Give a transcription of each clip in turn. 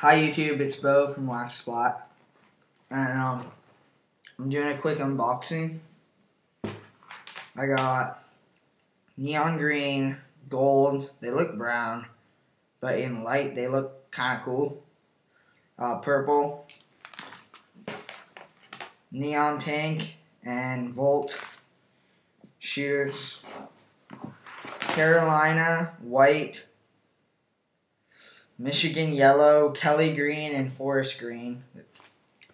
Hi YouTube, it's Bo from Laxsplat, and um, I'm doing a quick unboxing. I got neon green, gold. They look brown, but in light they look kind of cool. Uh, purple, neon pink, and Volt shooters. Carolina white, Michigan yellow, Kelly green, and forest green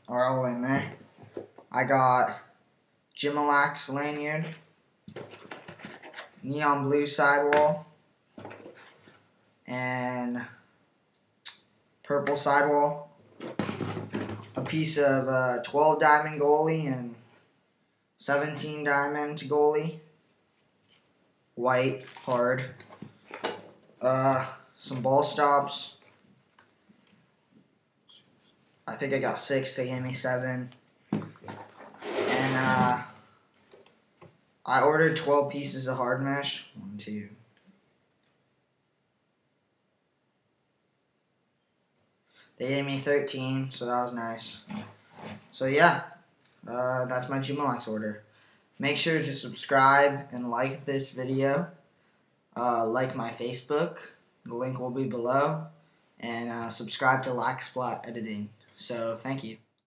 are all in there. I got Jimalax lanyard, neon blue sidewall, and purple sidewall. A piece of uh, 12 diamond goalie and 17 diamond goalie. White, hard. Uh, some ball stops. I think I got six. They gave me seven. And uh, I ordered 12 pieces of hard mesh. One, two. They gave me 13, so that was nice. So yeah, uh, that's my Jimalax order. Make sure to subscribe and like this video. Uh, like my Facebook. The link will be below. And uh, subscribe to Laxsplat Editing. So, thank you.